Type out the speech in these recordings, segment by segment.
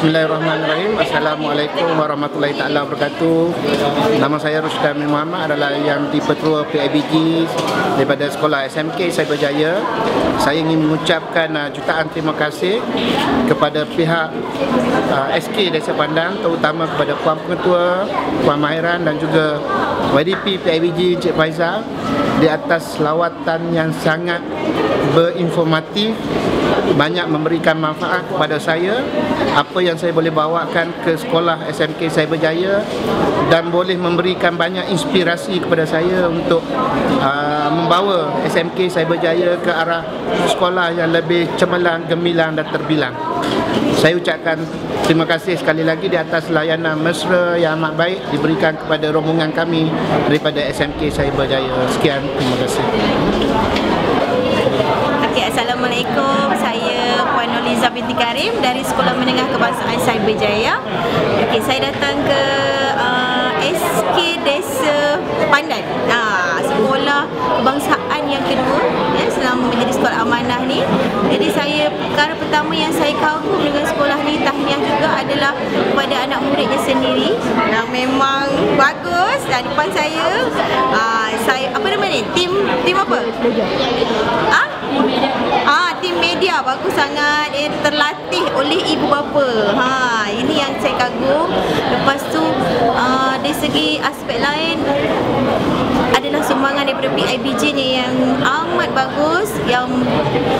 Bismillahirrahmanirrahim. Assalamualaikum warahmatullahi taala wabarakatuh. Nama saya Rusdan bin Muhammad adalah yang dipetua PIBG daripada sekolah SMK Cyberjaya. Saya ingin mengucapkan uh, jutaan terima kasih kepada pihak uh, SK Desa Pandang terutama kepada Puan Pengetua, Puan Mahiran dan juga YDP PIBG Encik Faizal di atas lawatan yang sangat berinformatif banyak memberikan manfaat kepada saya apa yang saya boleh bawakan ke sekolah SMK Cyberjaya dan boleh memberikan banyak inspirasi kepada saya untuk uh, membawa SMK Cyberjaya ke arah sekolah yang lebih cemerlang, gemilang dan terbilang. Saya ucapkan terima kasih sekali lagi di atas layanan mesra yang amat baik diberikan kepada rombongan kami daripada SMK Cyberjaya. Sekian, terima kasih. Okay, Assalamualaikum. Saya Puan Noliza binti Karim dari Sekolah Menengah Kebangsaan Cyberjaya. Okay, saya datang ke uh, SK Desa Pandan. Uh, sekolah kebangsaan yang kedua selama menjadi sekolah amanah ni. Jadi saya perkara pertama yang saya kagum dengan sekolah ni tahniah juga adalah kepada anak muridnya sendiri yang memang bagus dan depan saya uh, saya apa nama ni? Tim tim apa? Ah? Ah, tim media bagus sangat. Eh terlatih oleh ibu bapa. Ha, ini yang saya kagum. Lepas tu uh, dari segi aspek lain adalah sumbangan daripada PIBJ ni yang amat bagus yang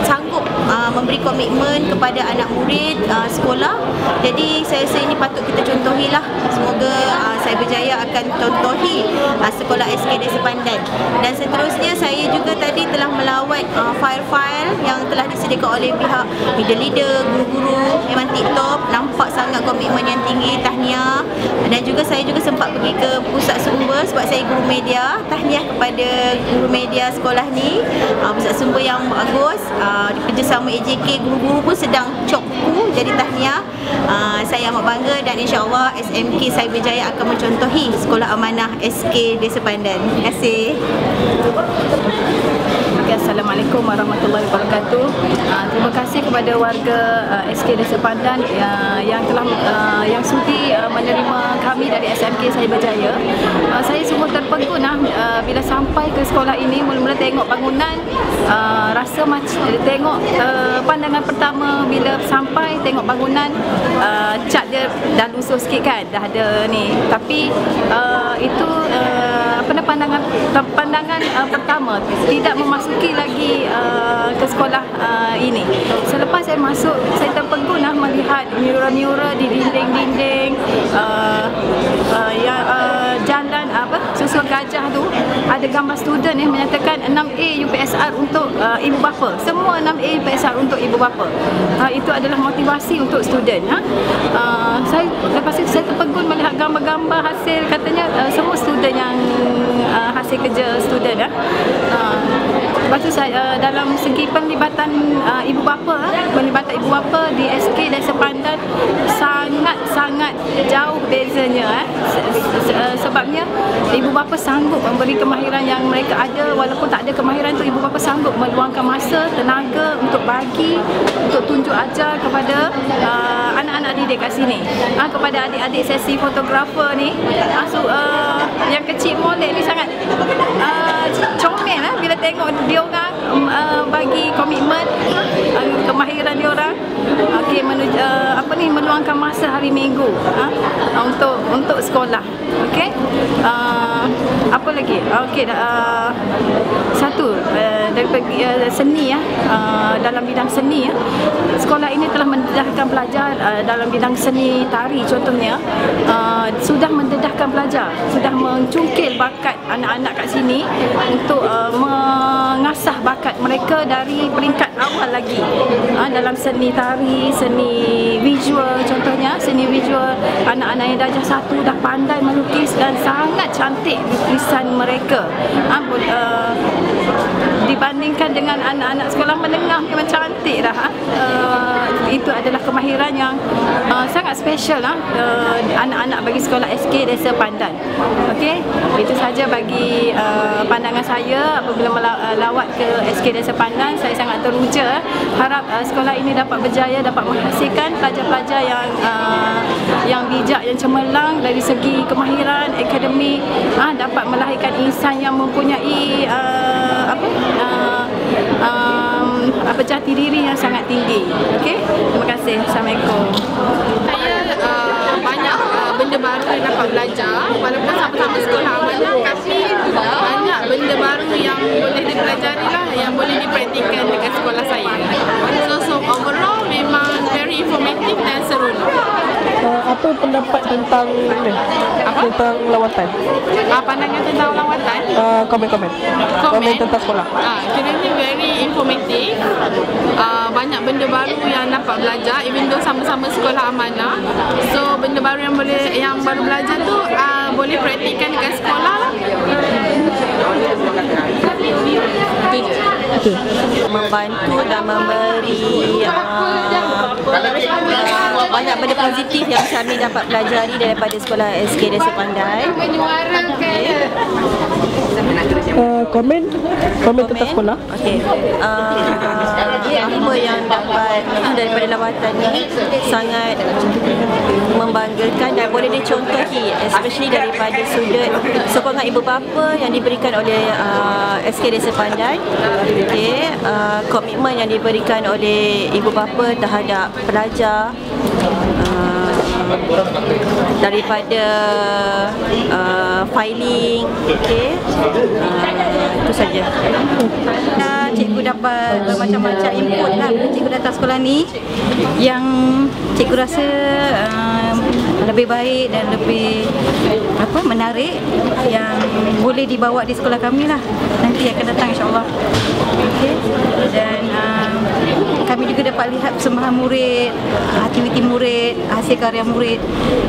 sanggup uh, memberi komitmen kepada anak murid uh, sekolah. Jadi saya rasa ini patut kita contohilah. Semoga uh, saya berjaya akan contohi uh, sekolah SK Desa Pandan. Dan seterusnya saya juga tadi telah melawat uh, file-file yang telah disediakan oleh pihak media leader, guru-guru, memang TikTok nampak sangat komitmen yang tinggi, tahniah dan juga saya juga sempat pergi ke pusat sumber sebab saya guru media, tahniah kepada guru media sekolah ni, uh, pusat sumber yang bagus, uh, kerjasama AJK, guru-guru pun sedang cop buku, jadi tahniah. Uh, saya amat bangga dan insyaAllah SMK Cyberjaya akan mencontohi sekolah amanah SK Desa Pandan. Terima kasih. Okay, Assalamualaikum warahmatullahi wabarakatuh. Uh, terima kasih kepada warga uh, SK Desa Pandan uh, yang telah uh, yang sudi uh, menerima kami dari SMK Saya Berjaya. Uh, saya semua terpegun uh, bila sampai ke sekolah ini mula-mula tengok bangunan uh, rasa macam tengok uh, pandangan pertama bila sampai tengok bangunan uh, cat dia dah lusuh sikit kan dah ada ni tapi uh, itu uh, nama pandangan pandangan uh, pertama tidak memasuki lagi uh, ke sekolah uh, ini. Selepas saya masuk, saya terpegun lah melihat miura-miura di dinding-dinding uh, uh, yang uh, gajah tu ada gambar student yang menyatakan 6A UPSR untuk uh, ibu bapa. Semua 6A UPSR untuk ibu bapa. Uh, itu adalah motivasi untuk student. Ha? Uh, saya lepas itu saya terpegun melihat gambar-gambar hasil katanya uh, semua student yang uh, hasil kerja student ya. Uh, lepas tu saya uh, dalam segi penlibatan uh, ibu bapa, uh, penlibatan ibu bapa di SK dan Sepandan sangat-sangat jauh bezanya eh. Se- se- sebabnya ibu bapa sanggup memberi kemahiran yang mereka ada walaupun tak ada kemahiran tu ibu bapa sanggup meluangkan masa, tenaga untuk bagi untuk tunjuk ajar kepada uh, anak-anak didik kat sini. Ha, kepada adik-adik sesi fotografer ni, ha, so, uh, yang kecil molek ni sangat uh, bila tengok dia orang uh, bagi komitmen uh, kemahiran dia orang okey menuju uh, apa ni meluangkan masa hari minggu uh, untuk untuk sekolah okey? Uh, apa lagi? Okey uh, satu uh, daripada uh, seni ya. Uh, dalam bidang seni ya. Sekolah ini telah mendedahkan pelajar uh, dalam bidang seni tari contohnya. Uh, sudah mendedahkan pelajar sudah mencungkil bakat anak-anak kat sini untuk uh, mengasah bakat mereka dari peringkat awal lagi uh, dalam seni tari, seni visual contohnya seni visual anak-anak yang darjah satu dah pandai melukis dan sangat cantik lukisan mereka uh, uh, dibandingkan dengan anak-anak sekolah menengah memang cantik dah uh, itu adalah kemahiran yang uh, sangat special lah uh, anak-anak bagi sekolah SK Desa Pandan. Okey, itu saja bagi uh, pandangan saya apabila melawat ke SK Desa Pandan. Saya sangat teruja harap uh, sekolah ini dapat berjaya dapat menghasilkan pelajar-pelajar yang uh, yang bijak yang cemerlang dari segi kemahiran akademik uh, dapat melahirkan insan yang mempunyai uh, apa uh, um, apa jati diri yang sangat tinggi. Okey. Terima kasih. Assalamualaikum. Saya uh, banyak uh, benda baru yang dapat belajar walaupun sama-sama sekolah amanah tapi banyak benda baru yang boleh dipelajari lah yang boleh dipraktikkan dekat sekolah saya. So, so overall memang very informative dan seronok. Uh, apa pendapat tentang ni? Apa? Tentang lawatan. Uh, pandangan tentang lawatan Uh, komen-komen. Komen tentang sekolah. Ah, kira ni very informative. Ah, banyak benda baru yang dapat belajar even though sama-sama sekolah amanah. So benda baru yang boleh yang baru belajar tu ah, boleh praktikkan dekat sekolah lah. Je. membantu dan memberi uh, banyak benda positif yang kami dapat pelajari daripada sekolah SK Desa Pandai. Uh, komen komen tentang sekolah. Okey. Uh, apa yang dapat daripada lawatan ni sangat membanggakan dan boleh dicontohi especially daripada sudut sokongan ibu bapa yang diberikan oleh uh, SK Desa Pandai. Okey, uh, komitmen yang diberikan oleh ibu bapa terhadap pelajar uh, daripada uh, filing okey. Uh, itu saja. Uh, cikgu dapat bermacam-macam input lah. Bila cikgu datang sekolah ni yang cikgu rasa uh, lebih baik dan lebih apa menarik yang boleh dibawa di sekolah kami lah. Nanti akan datang insyaAllah. Okey juga dapat lihat persembahan murid, aktiviti murid, hasil karya murid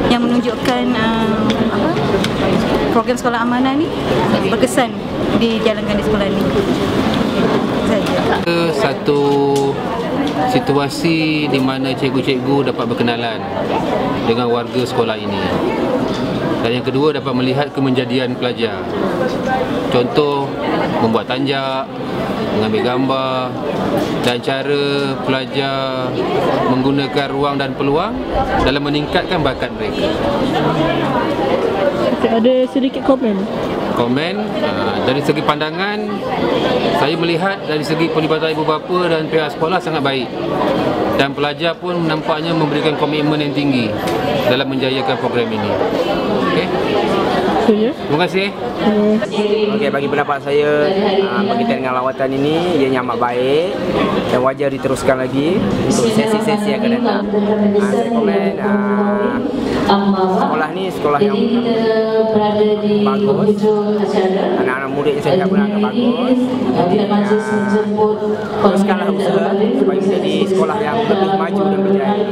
yang menunjukkan uh, apa program sekolah amanah ni berkesan dijalankan di sekolah ni. Satu situasi di mana cikgu-cikgu dapat berkenalan dengan warga sekolah ini. Dan yang kedua dapat melihat kemenjadian pelajar. Contoh membuat tanjak, mengambil gambar dan cara pelajar menggunakan ruang dan peluang dalam meningkatkan bakat mereka. Okay, ada sedikit komen. komen uh, dari segi pandangan saya melihat dari segi pelibatan ibu bapa dan pihak sekolah sangat baik dan pelajar pun nampaknya memberikan komitmen yang tinggi dalam menjayakan program ini okey So, ya. terima kasih Okey, bagi pendapat saya uh, berkaitan dengan lawatan ini ianya amat baik dan wajar diteruskan lagi untuk sesi-sesi yang akan datang. Uh, saya komen uh, sekolah ni sekolah yang bagus. Anak-anak murid yang saya lihat pun agak bagus. Uh, teruskanlah usaha supaya menjadi sekolah yang lebih maju dan berjaya.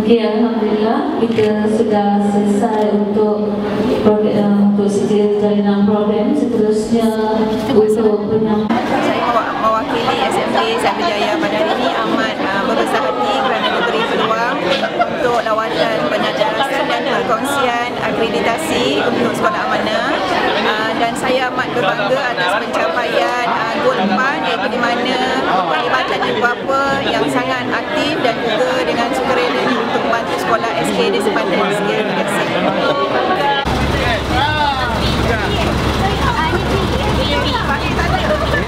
Okey, Alhamdulillah kita sudah selesai untuk program untuk segi jalinan program seterusnya untuk mewa- mewakili SMK Cyberjaya pada hari ini amat uh, berbesar hati kerana diberi peluang untuk lawatan penyelarasan dan perkongsian akreditasi untuk sekolah amanah uh, dan saya amat berbangga atas pencapaian uh, goal 4 iaitu di mana pelibatan ibu bapa yang sangat aktif dan juga dengan sukarela untuk membantu sekolah SK di sepanjang sekian terima kasih.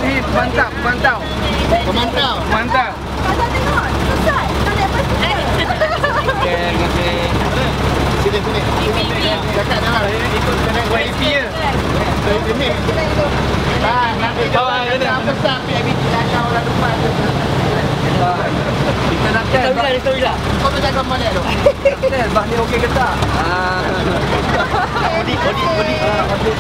Ini mantap, mantap. Pemantau. Mantap. Sini sini. besar ambil ambil kita nak tahu orang depan tu. Kita nak tahu bila kita bila kau tu jaga mana tu? Bah ni okey ke tak? Ah. Bodi bodi bodi terima kasih.